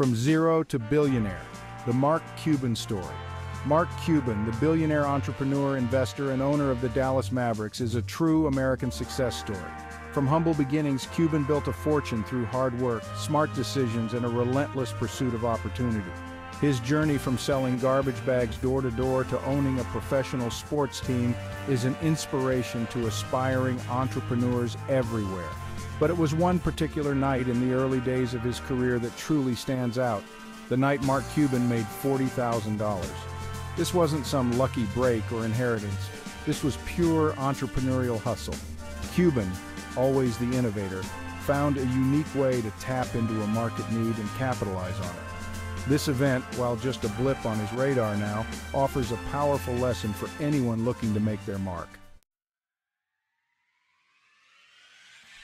From zero to billionaire, the Mark Cuban story. Mark Cuban, the billionaire entrepreneur, investor, and owner of the Dallas Mavericks, is a true American success story. From humble beginnings, Cuban built a fortune through hard work, smart decisions, and a relentless pursuit of opportunity. His journey from selling garbage bags door to door to owning a professional sports team is an inspiration to aspiring entrepreneurs everywhere. But it was one particular night in the early days of his career that truly stands out. The night Mark Cuban made $40,000. This wasn't some lucky break or inheritance. This was pure entrepreneurial hustle. Cuban, always the innovator, found a unique way to tap into a market need and capitalize on it. This event, while just a blip on his radar now, offers a powerful lesson for anyone looking to make their mark.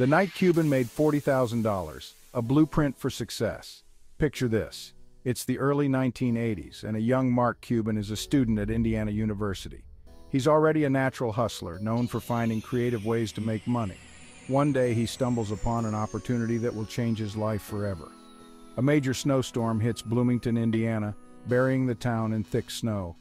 The night Cuban made $40,000, a blueprint for success. Picture this. It's the early 1980s, and a young Mark Cuban is a student at Indiana University. He's already a natural hustler, known for finding creative ways to make money. One day he stumbles upon an opportunity that will change his life forever. A major snowstorm hits Bloomington, Indiana, burying the town in thick snow.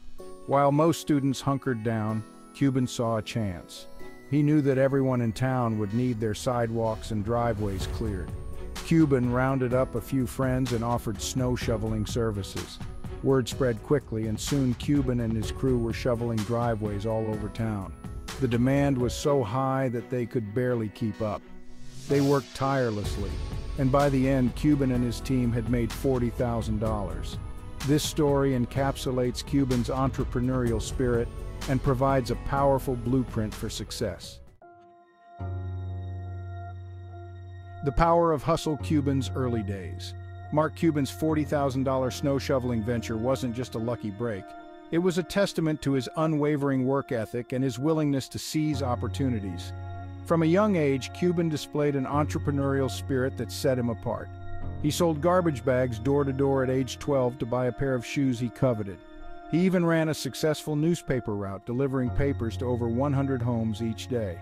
While most students hunkered down, Cuban saw a chance. He knew that everyone in town would need their sidewalks and driveways cleared. Cuban rounded up a few friends and offered snow shoveling services. Word spread quickly, and soon Cuban and his crew were shoveling driveways all over town. The demand was so high that they could barely keep up. They worked tirelessly, and by the end, Cuban and his team had made $40,000. This story encapsulates Cuban's entrepreneurial spirit and provides a powerful blueprint for success. The power of Hustle Cuban's early days. Mark Cuban's $40,000 snow shoveling venture wasn't just a lucky break. It was a testament to his unwavering work ethic and his willingness to seize opportunities. From a young age, Cuban displayed an entrepreneurial spirit that set him apart. He sold garbage bags door to door at age 12 to buy a pair of shoes he coveted. He even ran a successful newspaper route, delivering papers to over 100 homes each day.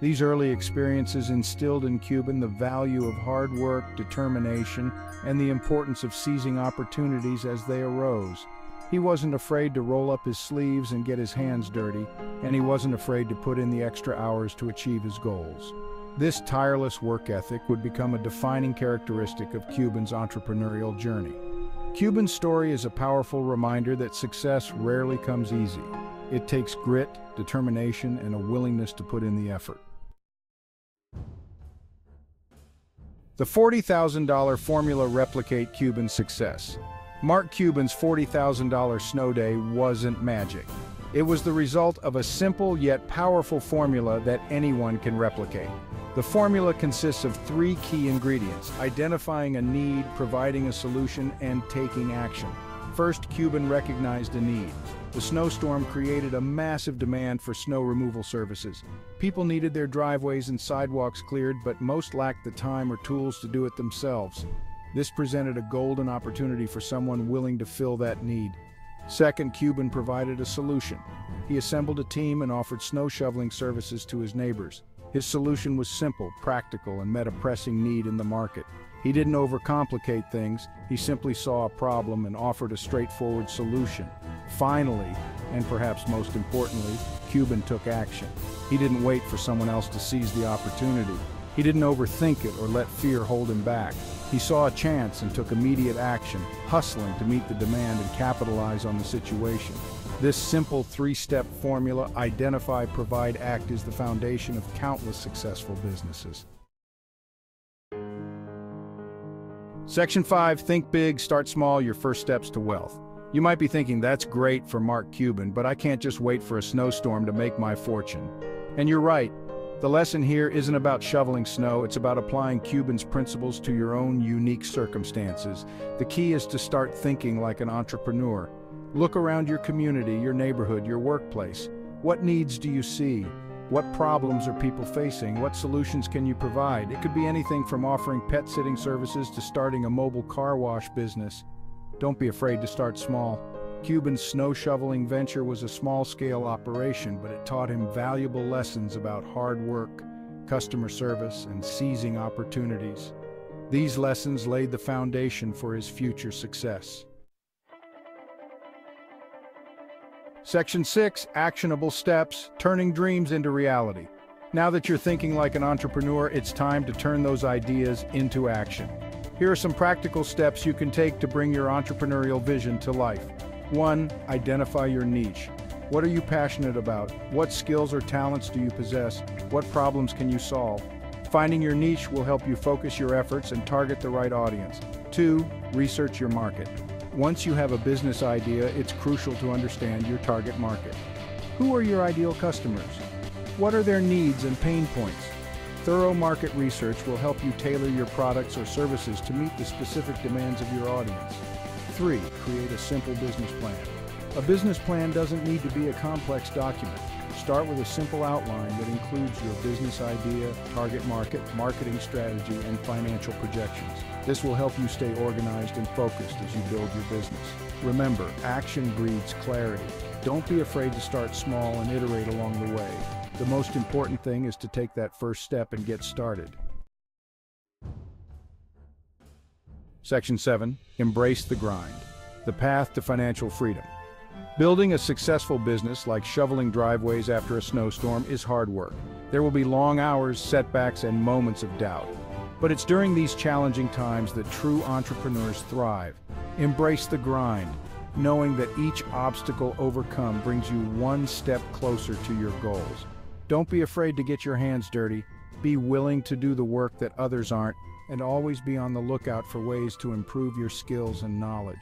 These early experiences instilled in Cuban the value of hard work, determination, and the importance of seizing opportunities as they arose. He wasn't afraid to roll up his sleeves and get his hands dirty, and he wasn't afraid to put in the extra hours to achieve his goals. This tireless work ethic would become a defining characteristic of Cuban's entrepreneurial journey. Cuban's story is a powerful reminder that success rarely comes easy. It takes grit, determination, and a willingness to put in the effort. The $40,000 formula replicate Cuban's success. Mark Cuban's $40,000 snow day wasn't magic. It was the result of a simple yet powerful formula that anyone can replicate. The formula consists of three key ingredients, identifying a need, providing a solution, and taking action. First, Cuban recognized a need. The snowstorm created a massive demand for snow removal services. People needed their driveways and sidewalks cleared, but most lacked the time or tools to do it themselves. This presented a golden opportunity for someone willing to fill that need. Second, Cuban provided a solution. He assembled a team and offered snow shoveling services to his neighbors. His solution was simple, practical, and met a pressing need in the market. He didn't overcomplicate things, he simply saw a problem and offered a straightforward solution. Finally, and perhaps most importantly, Cuban took action. He didn't wait for someone else to seize the opportunity. He didn't overthink it or let fear hold him back. He saw a chance and took immediate action, hustling to meet the demand and capitalize on the situation. This simple three-step formula, identify, provide, act, is the foundation of countless successful businesses. Section 5, Think Big, Start Small, Your First Steps to Wealth. You might be thinking that's great for Mark Cuban, but I can't just wait for a snowstorm to make my fortune. And you're right. The lesson here isn't about shoveling snow, it's about applying Cuban's principles to your own unique circumstances. The key is to start thinking like an entrepreneur. Look around your community, your neighborhood, your workplace. What needs do you see? What problems are people facing? What solutions can you provide? It could be anything from offering pet sitting services to starting a mobile car wash business. Don't be afraid to start small. Cuban's snow shoveling venture was a small-scale operation, but it taught him valuable lessons about hard work, customer service, and seizing opportunities. These lessons laid the foundation for his future success. Section 6 Actionable Steps Turning Dreams into Reality. Now that you're thinking like an entrepreneur, it's time to turn those ideas into action. Here are some practical steps you can take to bring your entrepreneurial vision to life. 1. Identify your niche. What are you passionate about? What skills or talents do you possess? What problems can you solve? Finding your niche will help you focus your efforts and target the right audience. 2. Research your market. Once you have a business idea, it's crucial to understand your target market. Who are your ideal customers? What are their needs and pain points? Thorough market research will help you tailor your products or services to meet the specific demands of your audience. 3. Create a simple business plan. A business plan doesn't need to be a complex document. Start with a simple outline that includes your business idea, target market, marketing strategy, and financial projections. This will help you stay organized and focused as you build your business. Remember, action breeds clarity. Don't be afraid to start small and iterate along the way. The most important thing is to take that first step and get started. Section 7. Embrace the grind. The path to financial freedom. Building a successful business like shoveling driveways after a snowstorm is hard work. There will be long hours, setbacks, and moments of doubt. But it's during these challenging times that true entrepreneurs thrive. Embrace the grind, knowing that each obstacle overcome brings you one step closer to your goals. Don't be afraid to get your hands dirty. Be willing to do the work that others aren't, and always be on the lookout for ways to improve your skills and knowledge.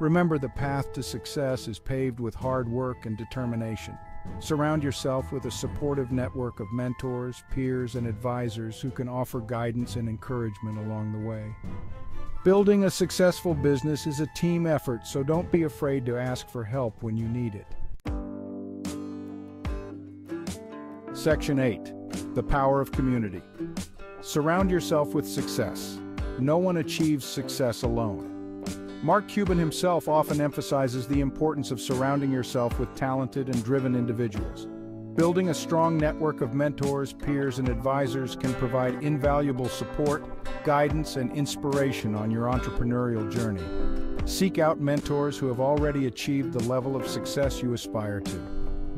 Remember, the path to success is paved with hard work and determination. Surround yourself with a supportive network of mentors, peers, and advisors who can offer guidance and encouragement along the way. Building a successful business is a team effort, so don't be afraid to ask for help when you need it. Section 8 The Power of Community. Surround yourself with success. No one achieves success alone. Mark Cuban himself often emphasizes the importance of surrounding yourself with talented and driven individuals. Building a strong network of mentors, peers, and advisors can provide invaluable support, guidance, and inspiration on your entrepreneurial journey. Seek out mentors who have already achieved the level of success you aspire to.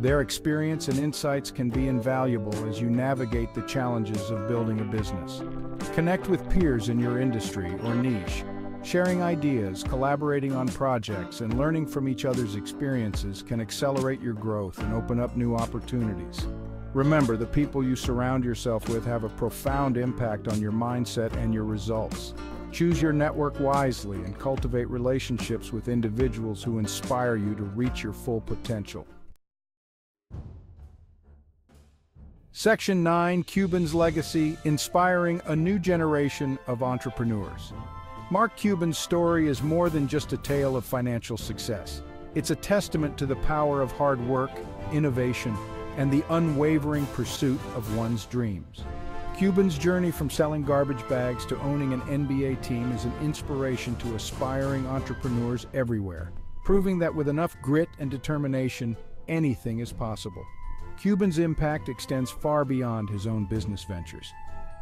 Their experience and insights can be invaluable as you navigate the challenges of building a business. Connect with peers in your industry or niche Sharing ideas, collaborating on projects, and learning from each other's experiences can accelerate your growth and open up new opportunities. Remember, the people you surround yourself with have a profound impact on your mindset and your results. Choose your network wisely and cultivate relationships with individuals who inspire you to reach your full potential. Section 9 Cuban's Legacy Inspiring a New Generation of Entrepreneurs. Mark Cuban's story is more than just a tale of financial success. It's a testament to the power of hard work, innovation, and the unwavering pursuit of one's dreams. Cuban's journey from selling garbage bags to owning an NBA team is an inspiration to aspiring entrepreneurs everywhere, proving that with enough grit and determination, anything is possible. Cuban's impact extends far beyond his own business ventures.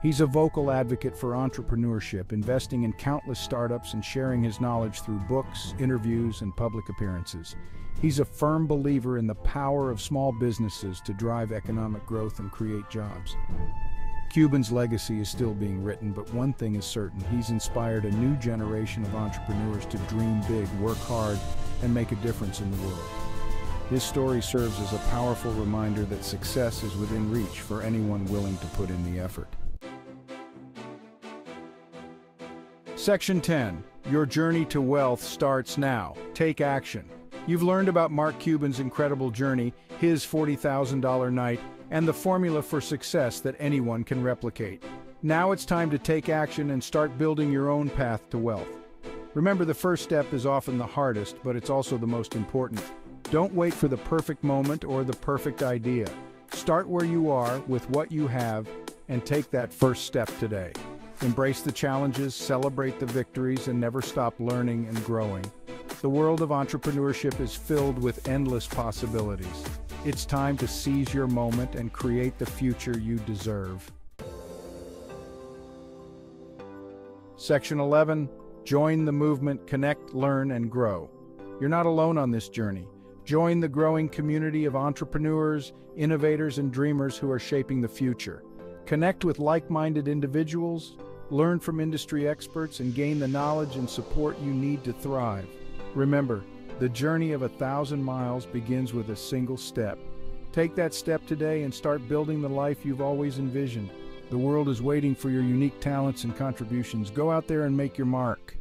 He's a vocal advocate for entrepreneurship, investing in countless startups and sharing his knowledge through books, interviews, and public appearances. He's a firm believer in the power of small businesses to drive economic growth and create jobs. Cuban's legacy is still being written, but one thing is certain he's inspired a new generation of entrepreneurs to dream big, work hard, and make a difference in the world. His story serves as a powerful reminder that success is within reach for anyone willing to put in the effort. Section 10. Your journey to wealth starts now. Take action. You've learned about Mark Cuban's incredible journey, his $40,000 night, and the formula for success that anyone can replicate. Now it's time to take action and start building your own path to wealth. Remember, the first step is often the hardest, but it's also the most important. Don't wait for the perfect moment or the perfect idea. Start where you are with what you have and take that first step today. Embrace the challenges, celebrate the victories, and never stop learning and growing. The world of entrepreneurship is filled with endless possibilities. It's time to seize your moment and create the future you deserve. Section 11 Join the movement, connect, learn, and grow. You're not alone on this journey. Join the growing community of entrepreneurs, innovators, and dreamers who are shaping the future. Connect with like minded individuals, learn from industry experts, and gain the knowledge and support you need to thrive. Remember, the journey of a thousand miles begins with a single step. Take that step today and start building the life you've always envisioned. The world is waiting for your unique talents and contributions. Go out there and make your mark.